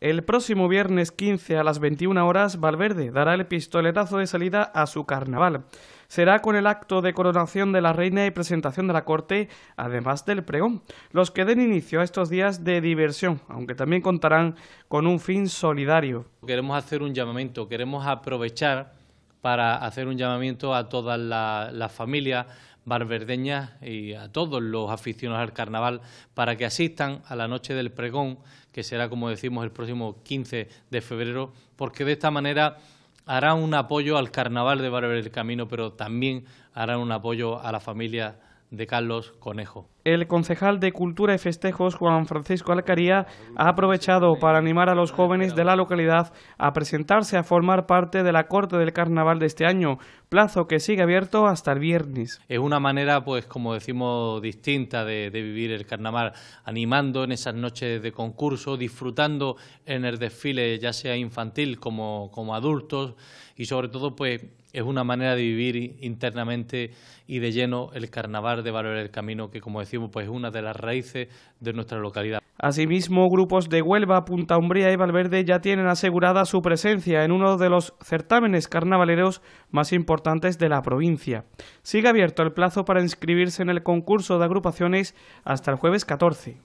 El próximo viernes 15 a las 21 horas, Valverde dará el pistoletazo de salida a su carnaval. Será con el acto de coronación de la reina y presentación de la corte, además del pregón, los que den inicio a estos días de diversión, aunque también contarán con un fin solidario. Queremos hacer un llamamiento, queremos aprovechar para hacer un llamamiento a todas las familias barverdeñas y a todos los aficionados al carnaval para que asistan a la noche del pregón, que será, como decimos, el próximo 15 de febrero, porque de esta manera harán un apoyo al carnaval de Barber del Camino, pero también harán un apoyo a la familia de Carlos Conejo. El concejal de Cultura y Festejos, Juan Francisco Alcaría, ha aprovechado para animar a los jóvenes de la localidad a presentarse a formar parte de la corte del carnaval de este año, plazo que sigue abierto hasta el viernes. Es una manera, pues, como decimos, distinta de, vivir el carnaval, animando en esas noches de concurso, disfrutando en el desfile, ya sea infantil como, como adultos, y sobre todo, pues, es una manera de vivir internamente y de lleno el carnaval de Valor del Camino, que como decimos, pues es una de las raíces de nuestra localidad. Asimismo, grupos de Huelva, Punta Umbría y Valverde ya tienen asegurada su presencia en uno de los certámenes carnavaleros más importantes de la provincia. Sigue abierto el plazo para inscribirse en el concurso de agrupaciones hasta el jueves 14.